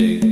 take